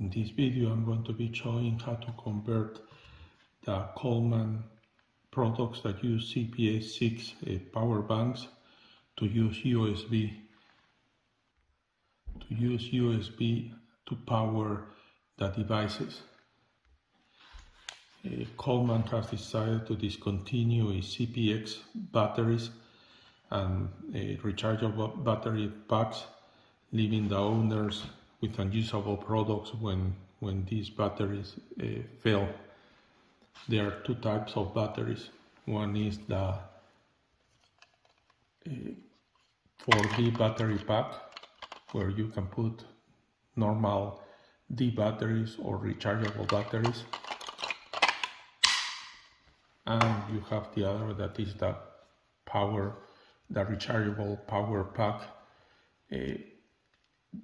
In this video I'm going to be showing how to convert the Coleman products that use CPX6 uh, power banks to use USB to use USB to power the devices. Uh, Coleman has decided to discontinue its CPX batteries and uh, rechargeable battery packs, leaving the owners with unusable products when, when these batteries uh, fail. There are two types of batteries. One is the uh, 4D battery pack, where you can put normal D batteries or rechargeable batteries. And you have the other that is the power, the rechargeable power pack. Uh,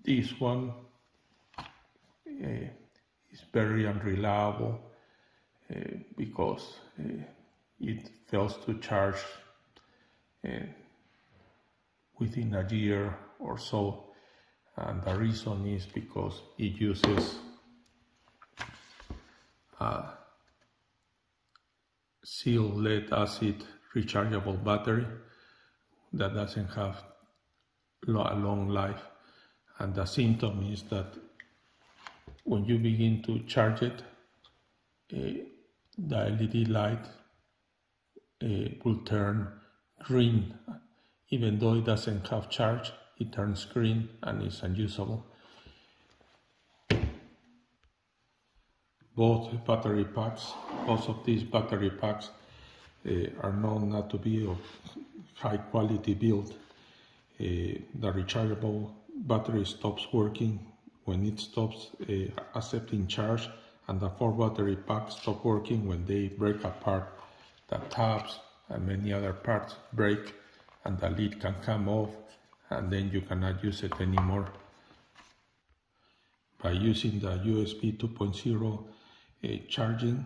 this one is very unreliable uh, because uh, it fails to charge within a year or so. And the reason is because it uses a sealed lead acid rechargeable battery that doesn't have a long life. And the symptom is that when you begin to charge it, uh, the LED light uh, will turn green. Even though it doesn't have charge, it turns green and is unusable. Both battery packs, both of these battery packs uh, are known not to be of high quality build. Uh, the rechargeable battery stops working when it stops uh, accepting charge and the four battery packs stop working when they break apart. The tabs and many other parts break and the lid can come off and then you cannot use it anymore. By using the USB 2.0 uh, charging,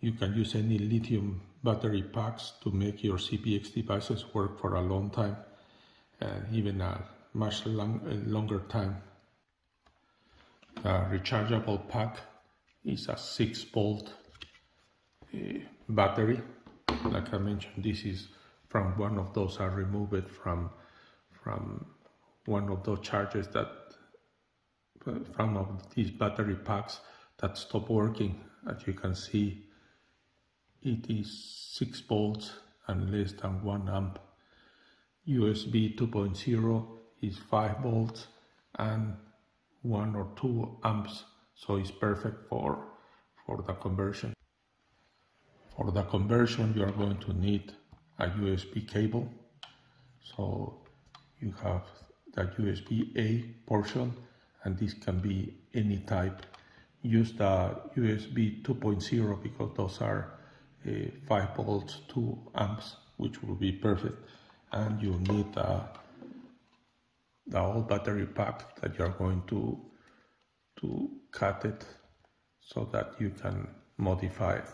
you can use any lithium battery packs to make your CPX devices work for a long time and even a much long, uh, longer time. The rechargeable pack is a 6 volt uh, battery. Like I mentioned, this is from one of those I removed from from one of those chargers that from of these battery packs that stop working. As you can see, it is 6 volts and less than 1 amp. USB 2.0 is 5 volts and one or two amps so it's perfect for for the conversion. For the conversion you are going to need a USB cable. So you have the USB A portion and this can be any type. Use the USB 2.0 because those are uh, 5 volts 2 amps which will be perfect. And you need a the old battery pack that you're going to to cut it so that you can modify it.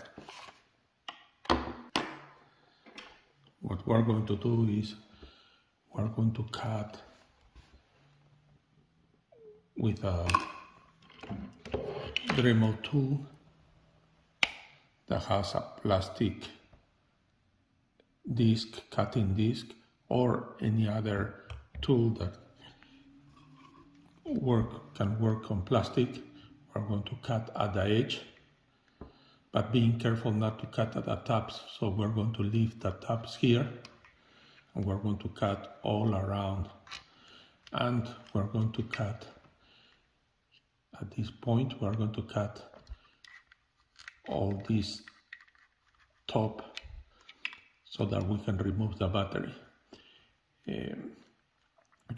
What we're going to do is we're going to cut with a Dremel tool that has a plastic disc, cutting disc, or any other tool that work can work on plastic. We're going to cut at the edge, but being careful not to cut at the tops. So we're going to leave the tops here and we're going to cut all around. And we're going to cut at this point, we're going to cut all this top so that we can remove the battery. Um,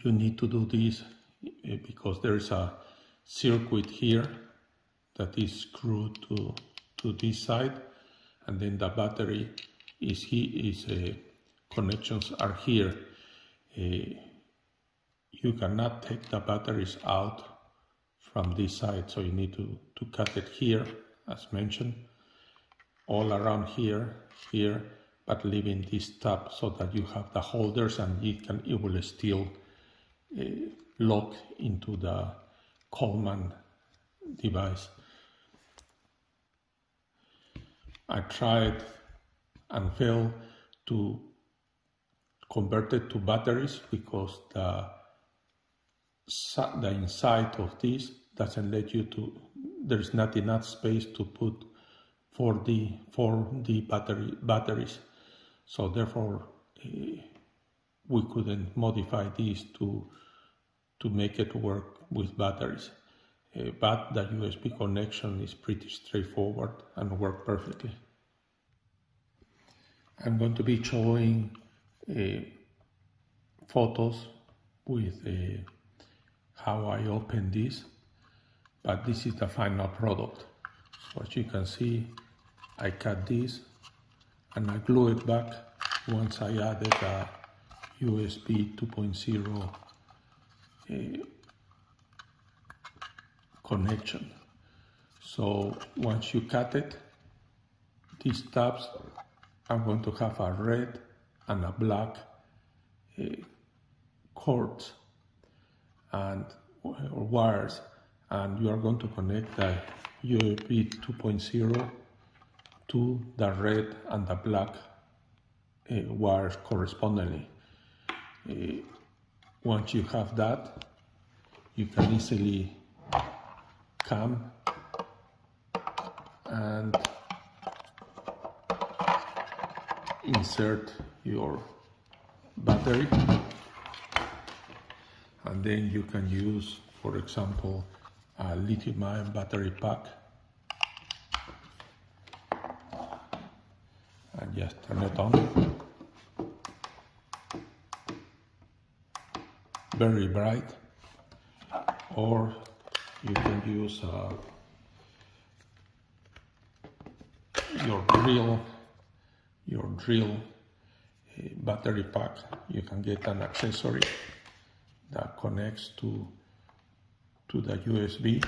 you need to do this Eh, because there's a circuit here that is screwed to to this side and then the battery is he is uh, connections are here. Uh, you cannot take the batteries out from this side so you need to to cut it here as mentioned all around here here but leaving this top so that you have the holders and it can it will still uh, lock into the Coleman device. I tried and failed to convert it to batteries because the the inside of this doesn't let you to there's not enough space to put 4D 4D battery batteries so therefore uh, we couldn't modify this to to make it work with batteries. Uh, but the USB connection is pretty straightforward and work perfectly. I'm going to be showing uh, photos with uh, how I open this but this is the final product. So as you can see I cut this and I glue it back once I added a USB 2.0 uh, connection so once you cut it these tabs are going to have a red and a black uh, cords and or wires and you are going to connect the USB 2.0 to the red and the black uh, wires correspondingly. Uh, once you have that, you can easily come and insert your battery. And then you can use for example a lithium ion battery pack. And just turn it on very bright or you can use uh, your drill your drill uh, battery pack. You can get an accessory that connects to to the USB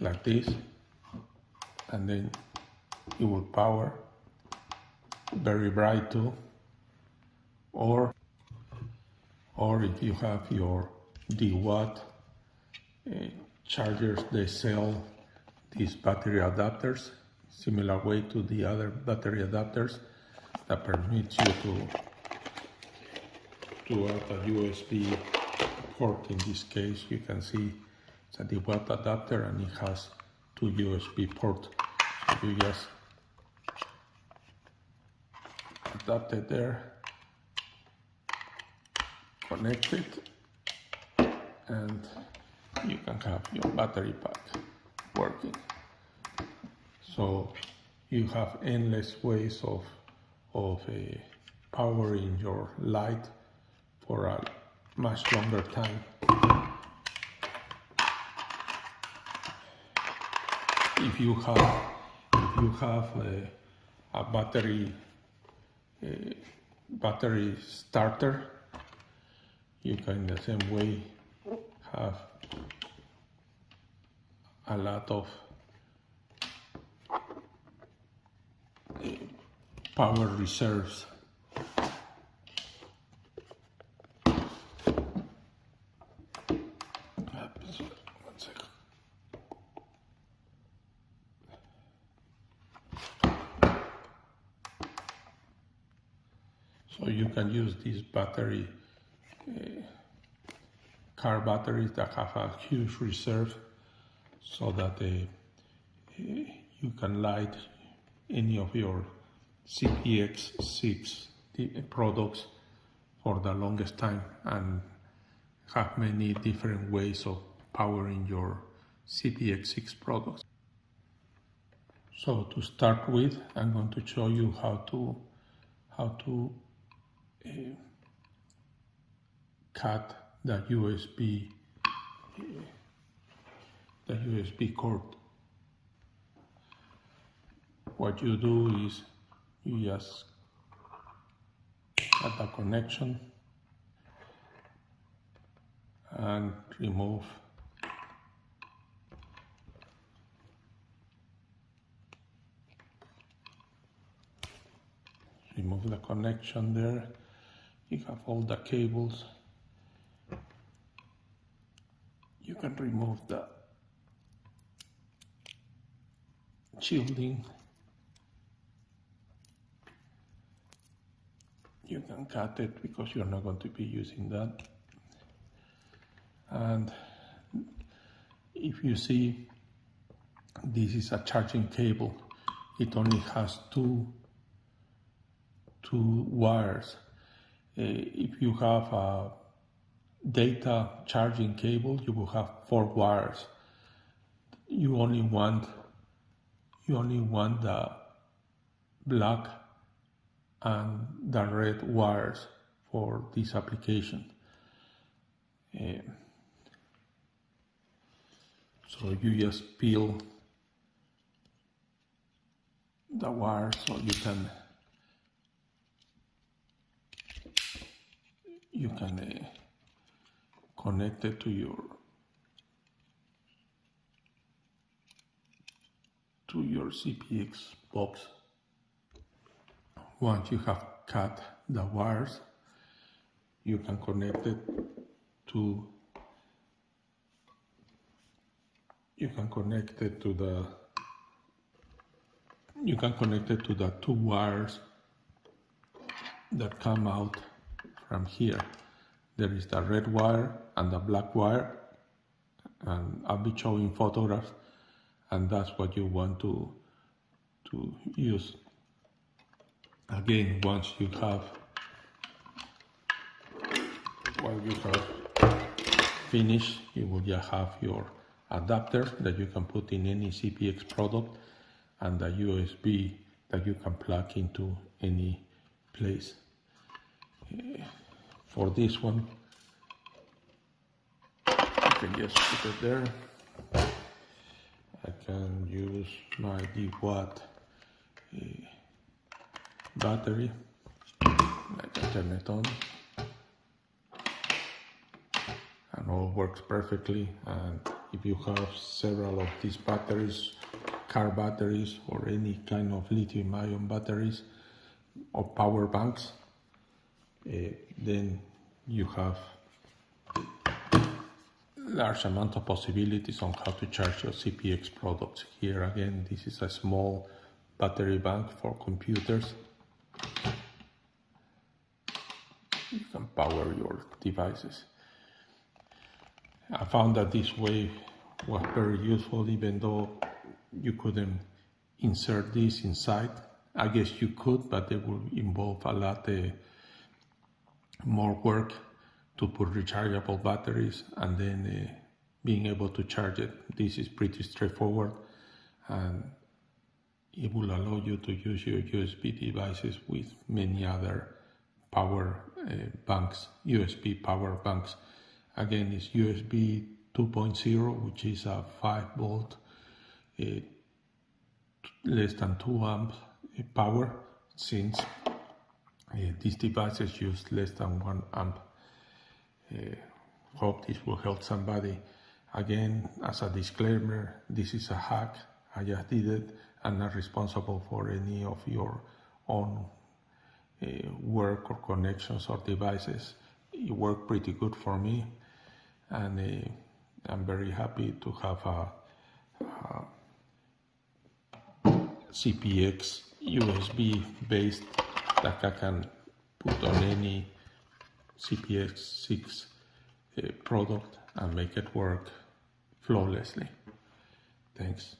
like this and then it will power. Very bright too. Or or if you have your DeWalt uh, chargers they sell these battery adapters similar way to the other battery adapters that permits you to to add a USB port. In this case you can see it's a DeWalt adapter and it has two USB ports. So you just adapt it there connect it and you can have your battery pack working so you have endless ways of of uh, powering your light for a much longer time. If you have if you have a, a battery a battery starter, you can the same way have a lot of power reserves. So you can use this battery, car batteries that have a huge reserve so that you can light any of your CPX6 products for the longest time and have many different ways of powering your CPX6 products. So to start with, I'm going to show you how to how to uh, cut the USB the USB cord. What you do is you just cut the connection and remove remove the connection there you have all the cables you can remove the shielding. You can cut it because you're not going to be using that. And if you see this is a charging cable. It only has two two wires. Uh, if you have a data charging cable, you will have four wires. You only want you only want the black and the red wires for this application. Uh, so you just peel the wires so you can you can uh, connect it to your to your CPX box. Once you have cut the wires, you can connect it to you can connect it to the you can connect it to the two wires that come out from here. There is the red wire and the black wire and I'll be showing photographs and that's what you want to to use again once you have while you have finished you will just have your adapter that you can put in any CPX product and the USB that you can plug into any place. For this one, I can just put it there. I can use my DeWalt uh, battery. I can turn it on and all works perfectly and if you have several of these batteries car batteries or any kind of lithium ion batteries or power banks then you have large amount of possibilities on how to charge your CPX products. Here again, this is a small battery bank for computers. You can power your devices. I found that this way was very useful even though you couldn't insert this inside. I guess you could, but it would involve a lot uh, more work to put rechargeable batteries and then uh, being able to charge it. This is pretty straightforward and it will allow you to use your USB devices with many other power uh, banks, USB power banks. Again, it's USB 2.0, which is a 5 volt, uh, less than 2 amp uh, power, since these devices use less than 1 amp. Uh, hope this will help somebody. Again, as a disclaimer, this is a hack. I just did it. I'm not responsible for any of your own uh, work or connections or devices. It worked pretty good for me, and uh, I'm very happy to have a, a CPX USB based that I can put on any CPX 6 uh, product and make it work flawlessly. Thanks.